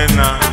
Morena.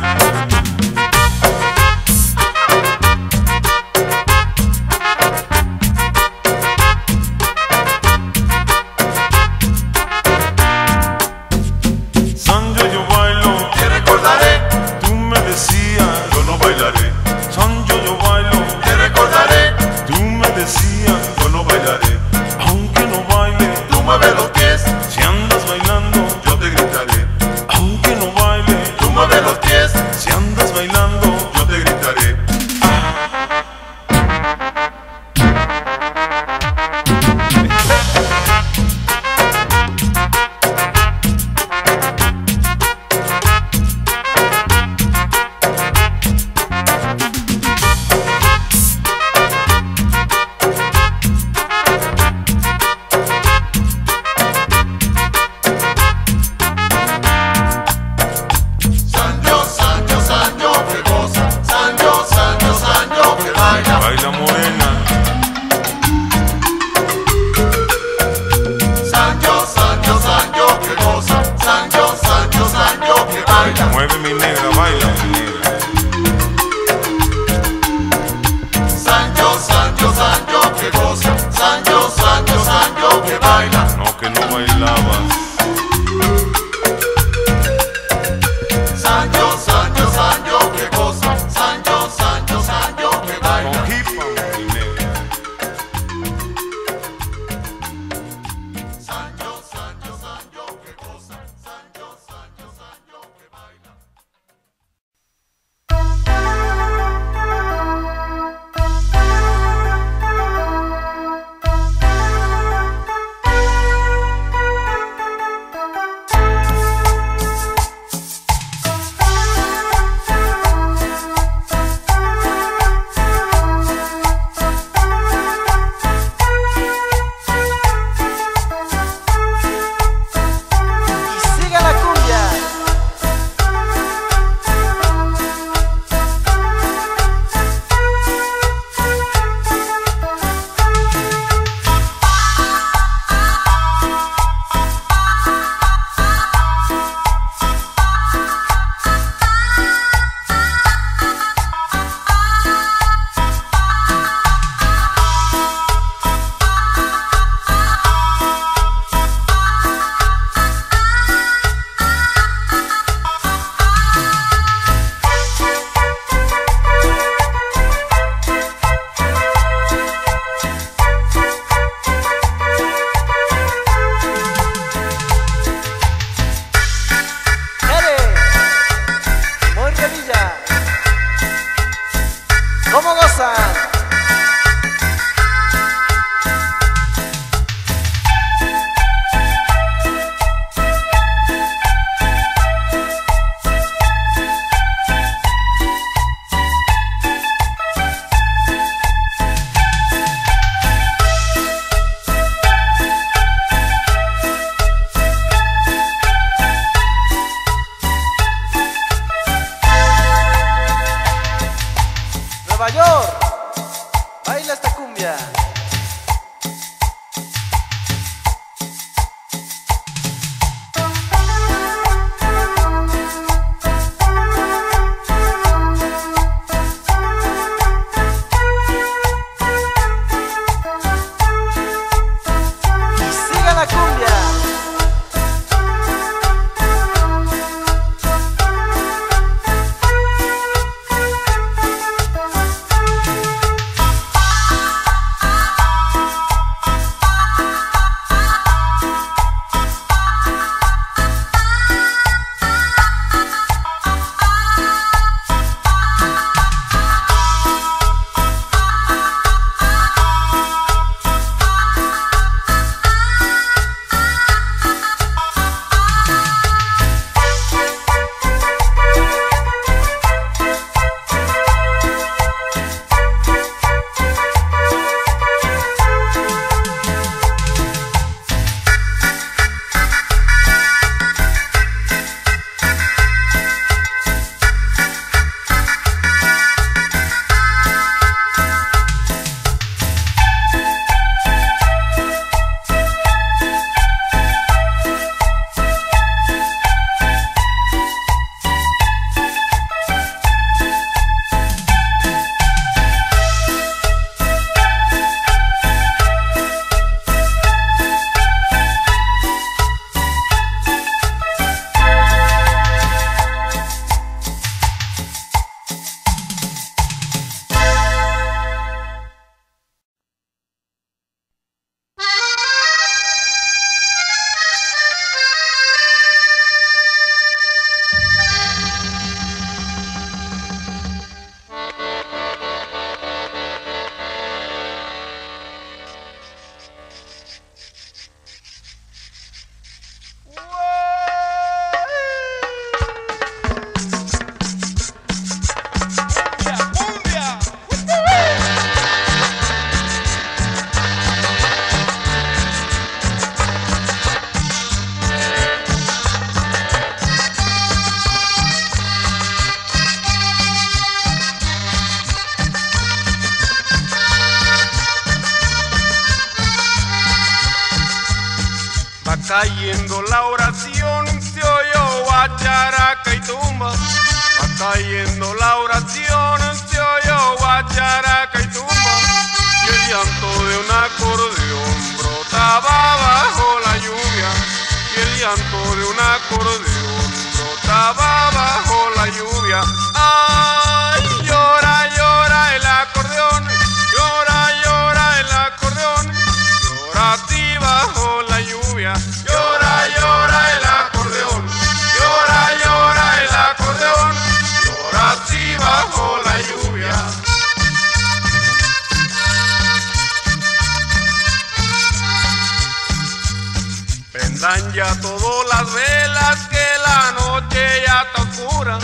ya todas las velas que la noche ya está oscura.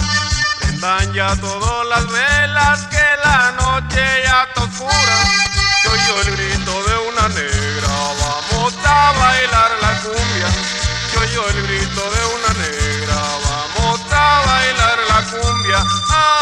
Prendan ya todas las velas que la noche ya está oscura. Yo oyó el grito de una negra, vamos a bailar la cumbia. Yo oyó el grito de una negra, vamos a bailar la cumbia. Ah,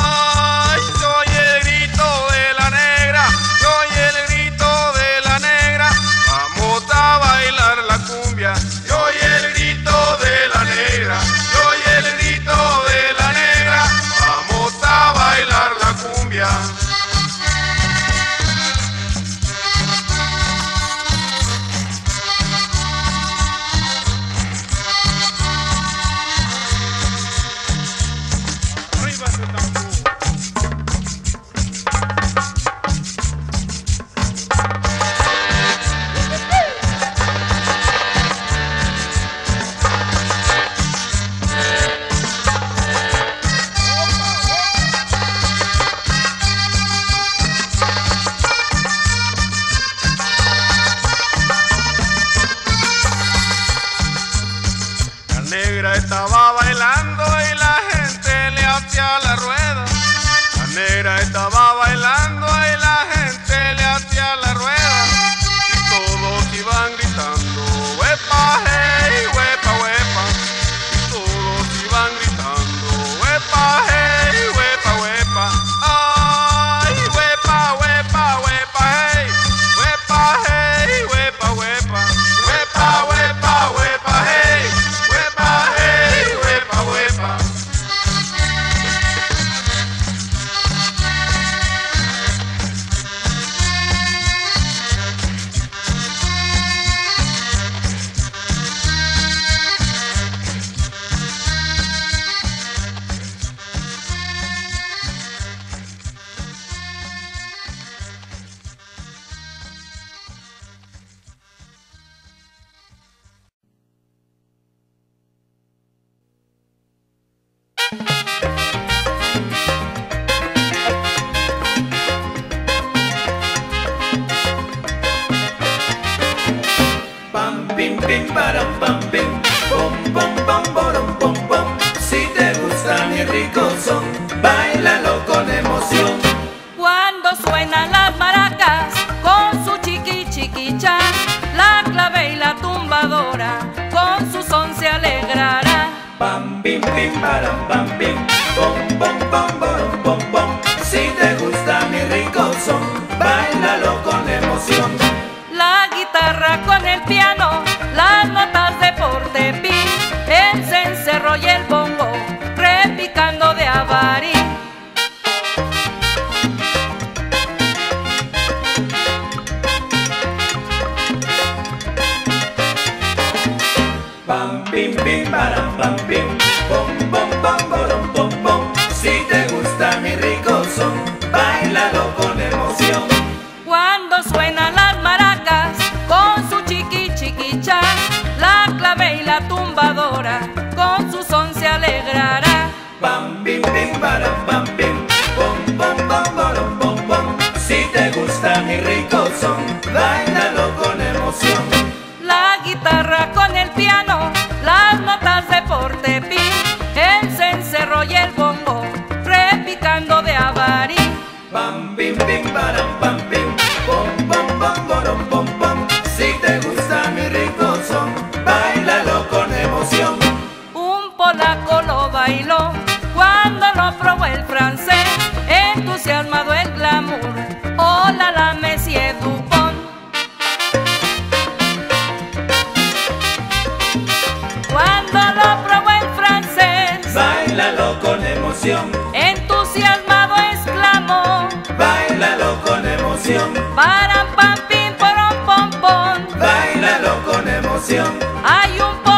canción. Hay un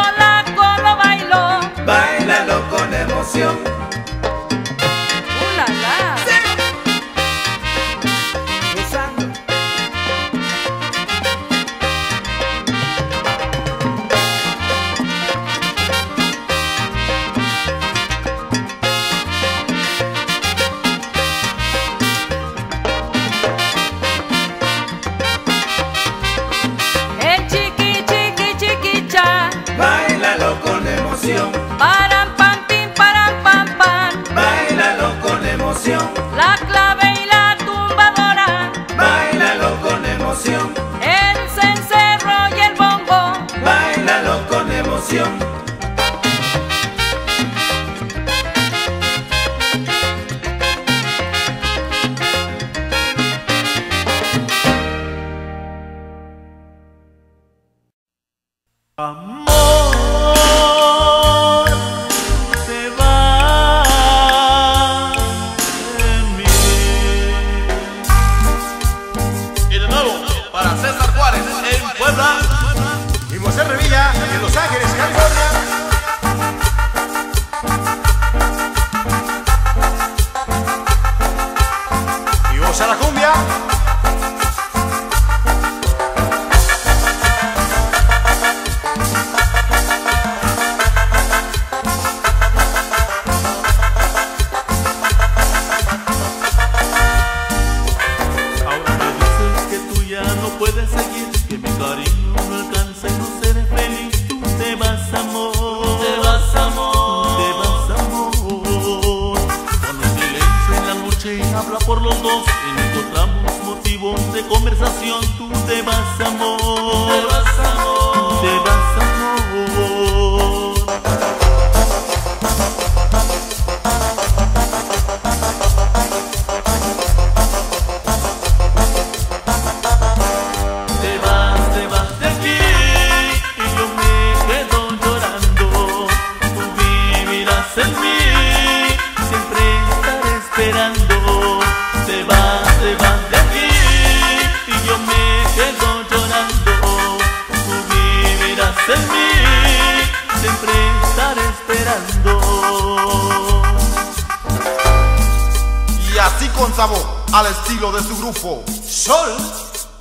estilo de su grupo Sol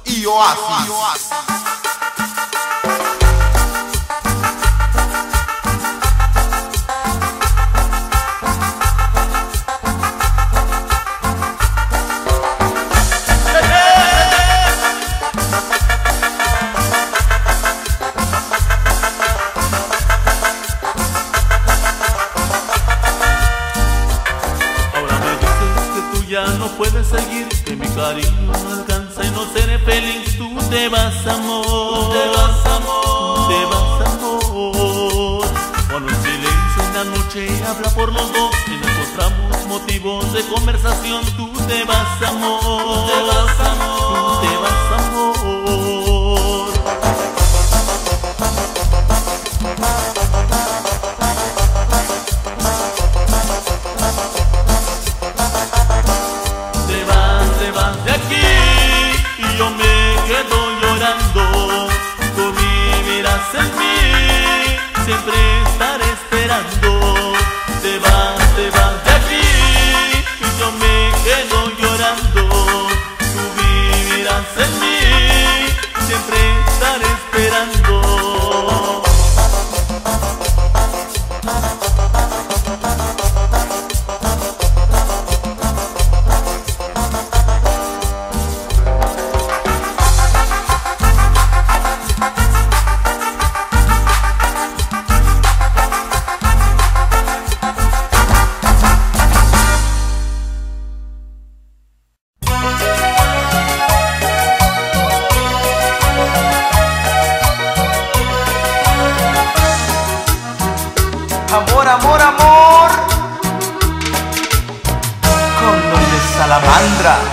y Oasis. habla por los dos y no encontramos motivos de conversación. Tú te vas, amor. Tú te vas, amor. Tú te vas, amor, amor, amor. Con los de salamandra.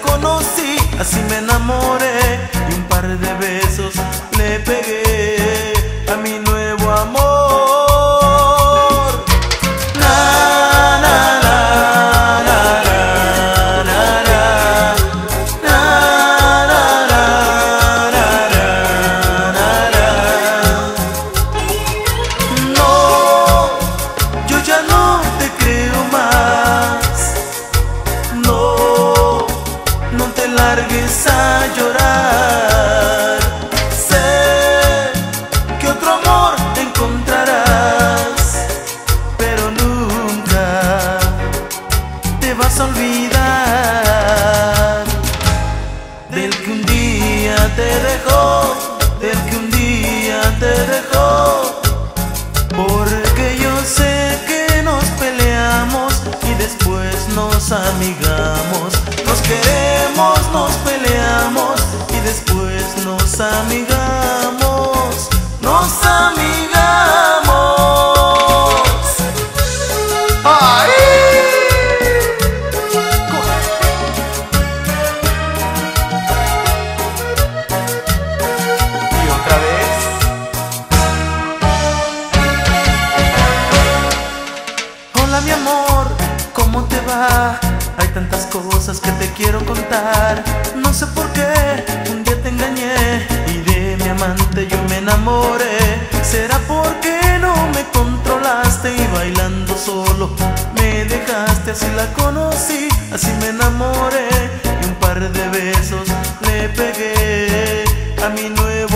conocí, así me enamoré. será porque no me controlaste y bailando solo me dejaste? Así la conocí, así me enamoré y un par de besos le pegué a mi nuevo.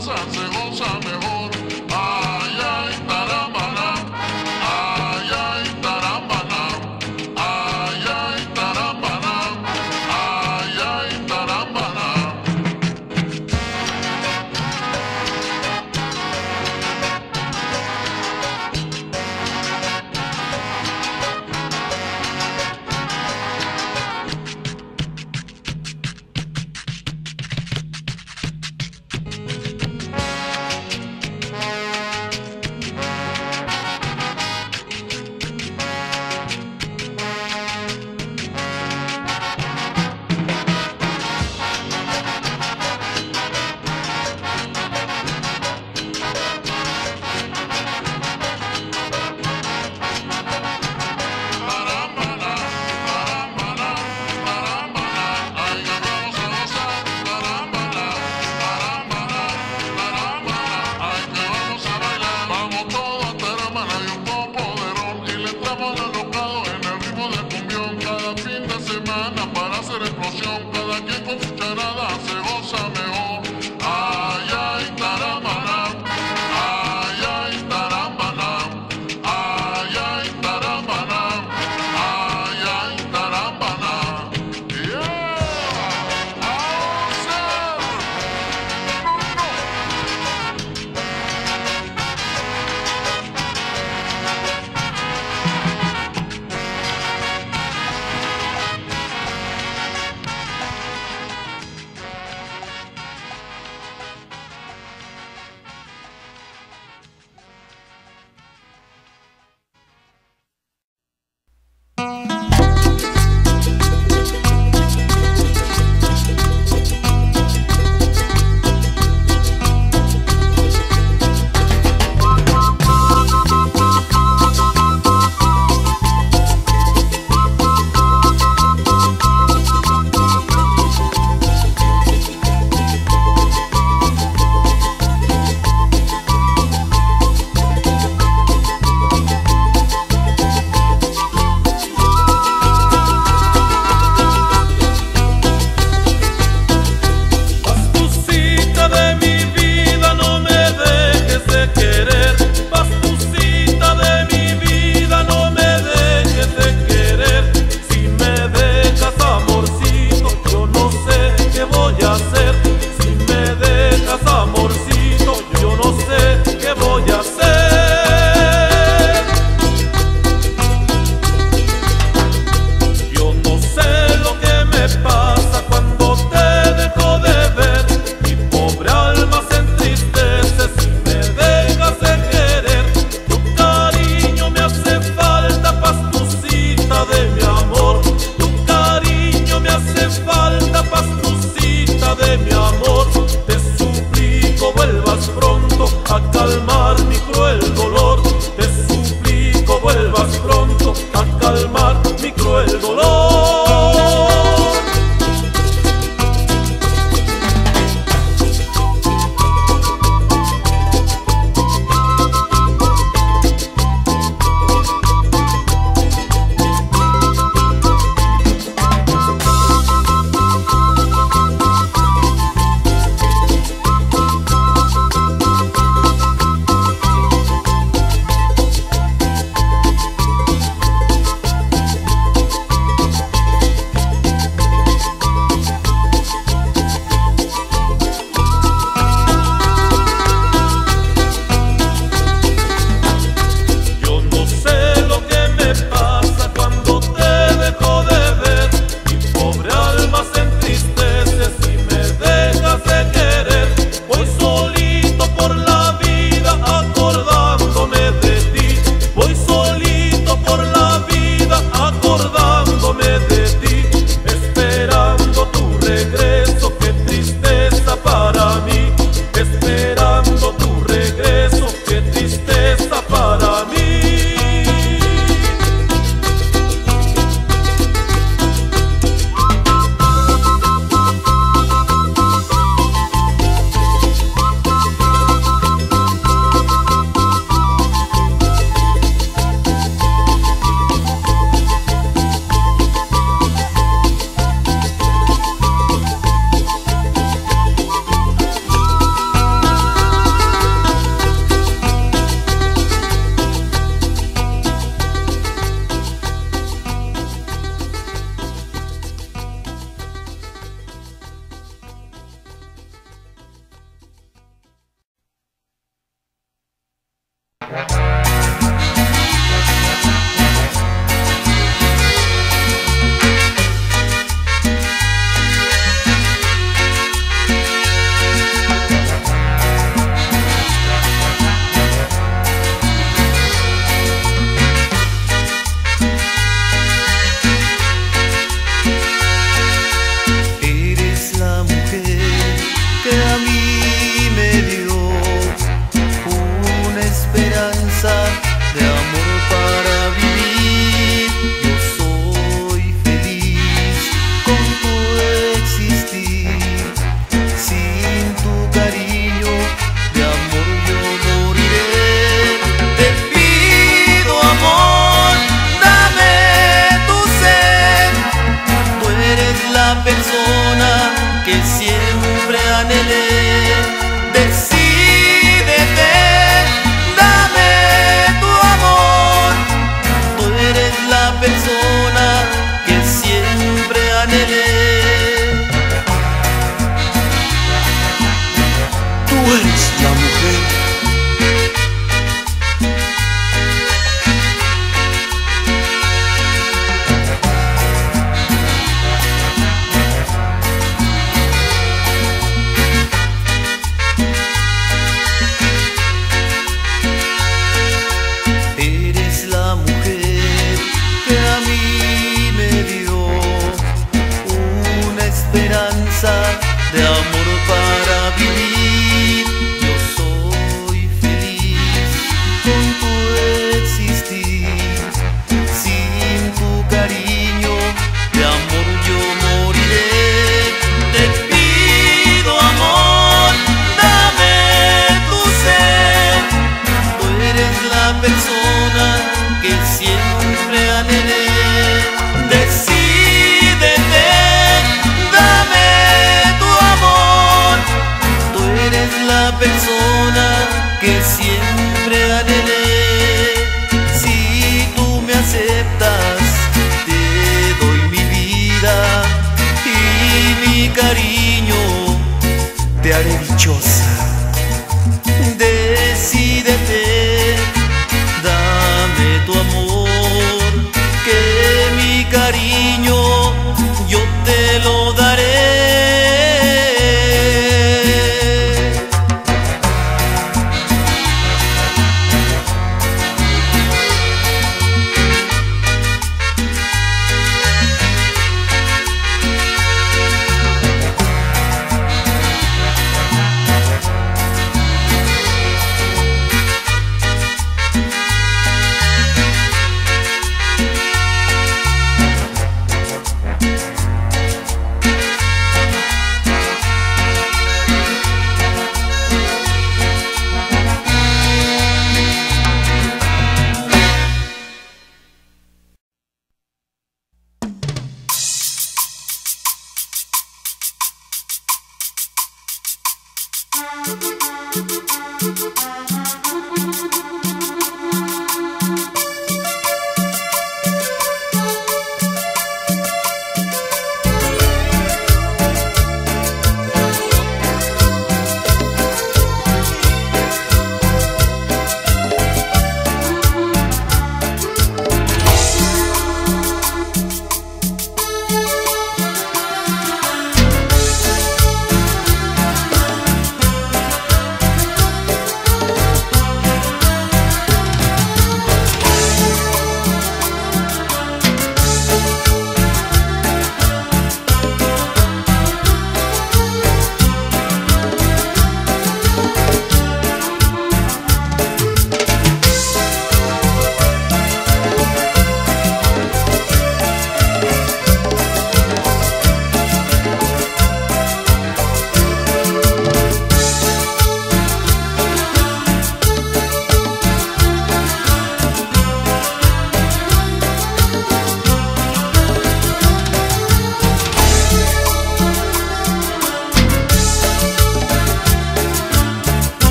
thousand.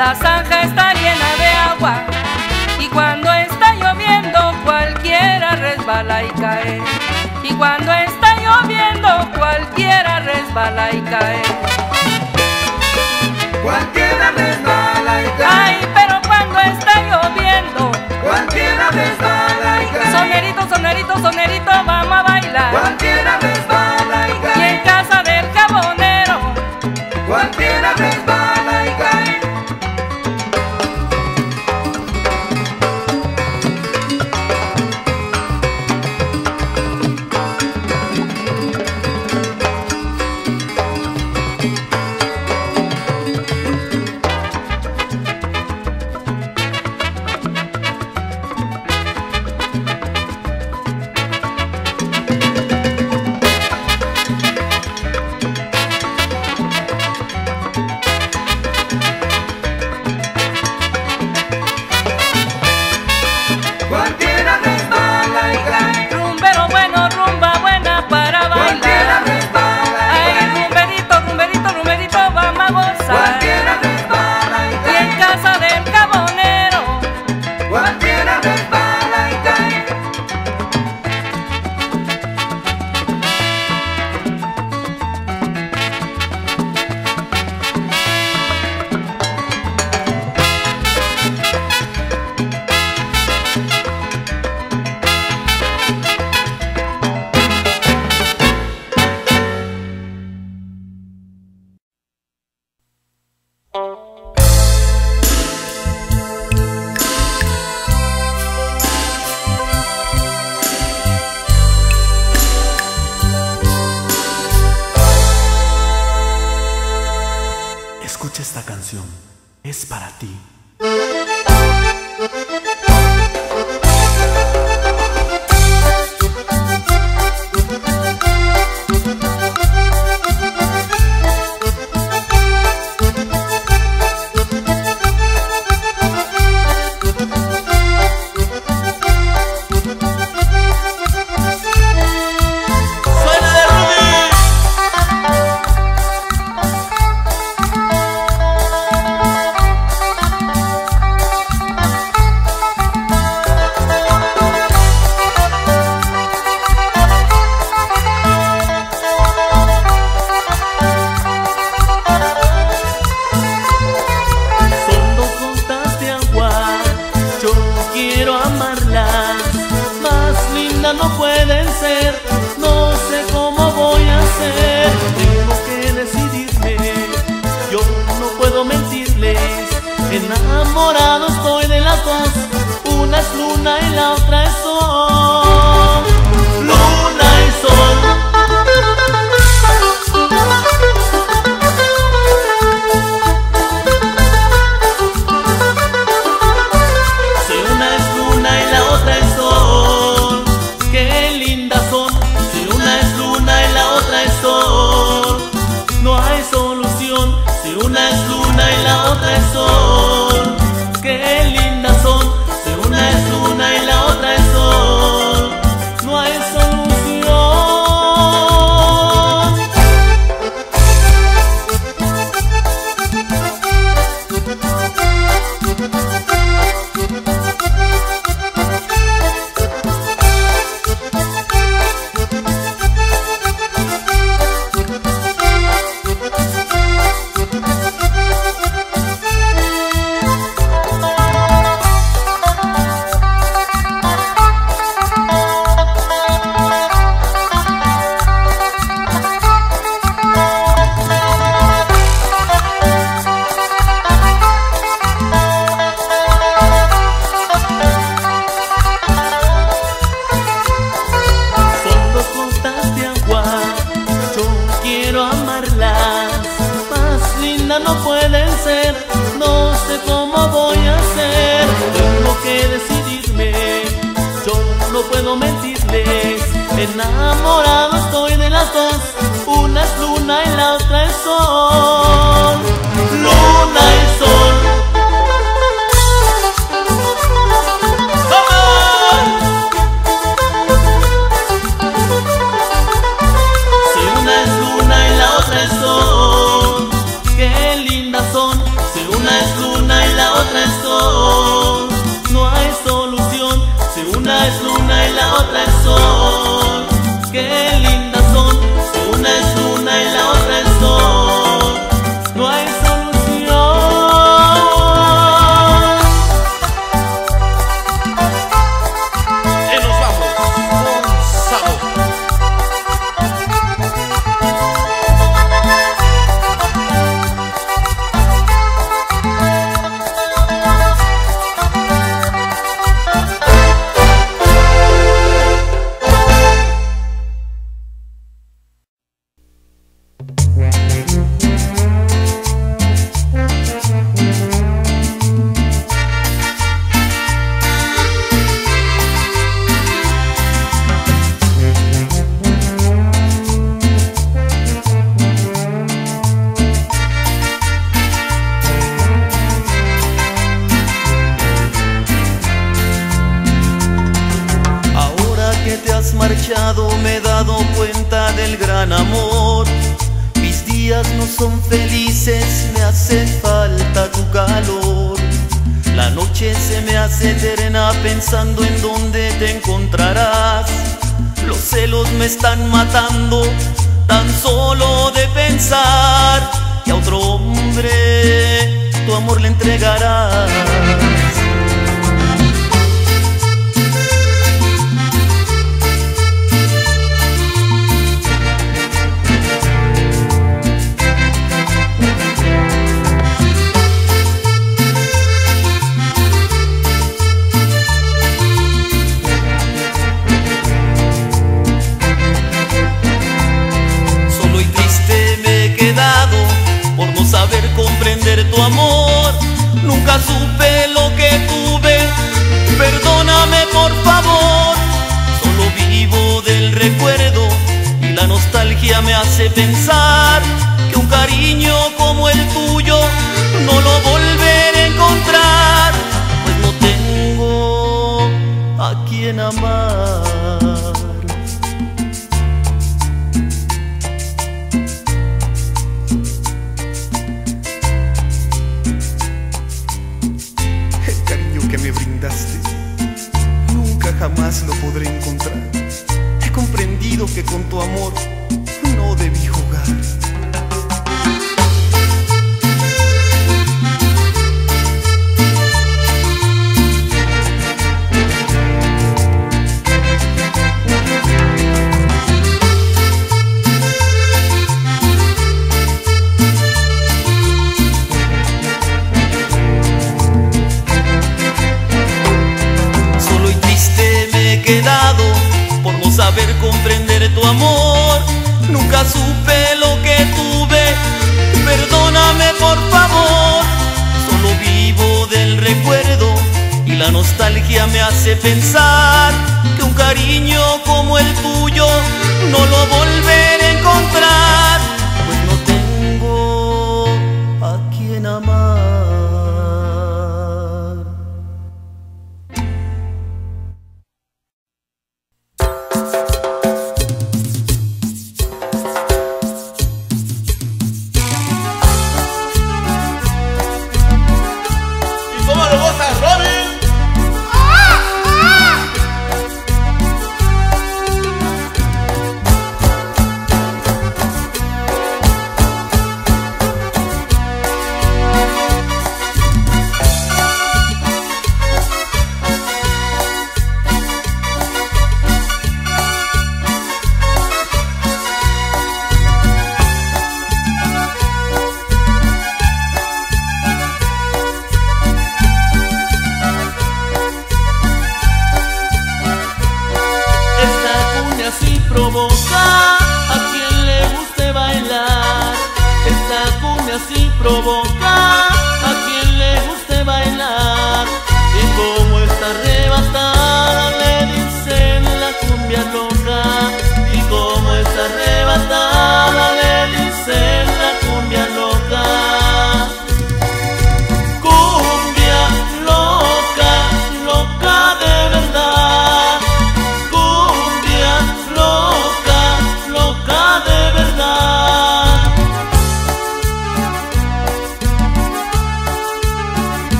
La zanja está llena de agua y cuando está lloviendo cualquiera resbala y cae. Y cuando está lloviendo cualquiera resbala y cae. Cualquiera resbala y cae. Ay, pero cuando está lloviendo cualquiera resbala y cae. Sonerito, sonerito, sonerito, vamos a bailar. Cualquiera resbala y cae. Y en casa del jabonero cualquiera resbala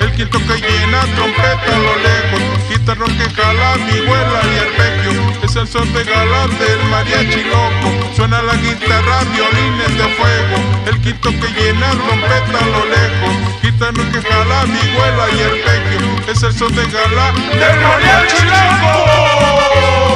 el quinto que llena trompeta a lo lejos, guitarra que jala, vihuela y arpegio. Es el son de galán del mariachi loco. Suena la guitarra, violines de fuego, el quinto que llena trompeta a lo lejos, guitarra que jala, vihuela y arpegio. Es el son de galán del mariachi loco.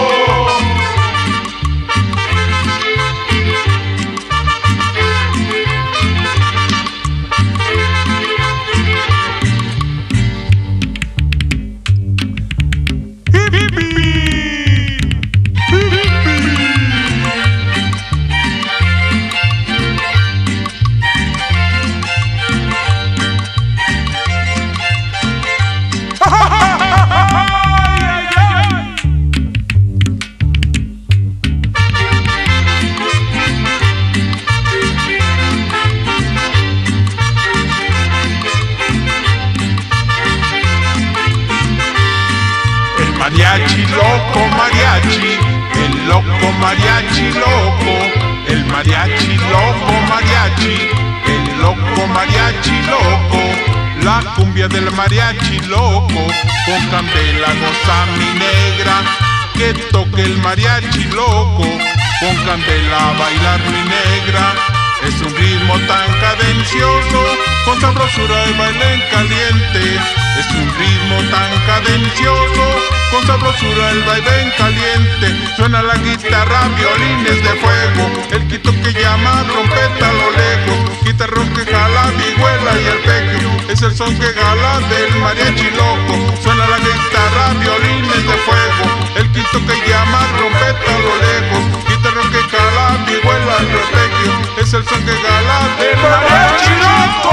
Loco, el mariachi loco mariachi, el loco mariachi loco, la cumbia del mariachi loco, con candela goza mi negra, que toque el mariachi loco, con candela bailar mi negra. Es un ritmo tan cadencioso, con sabrosura y baile en caliente. Es un ritmo tan cadencioso, con sabrosura el baile en caliente. Suena la guitarra, violines de fuego, el quito que llama trompeta a lo lejos. Guitarrón que jala, vihuela y arpegio. Es el son que jala del mariachi loco. Suena la guitarra, violines de fuego, el quito que llama trompeta a lo lejos perro que cala, mi abuela no es Es el son que gala de María Chinoco.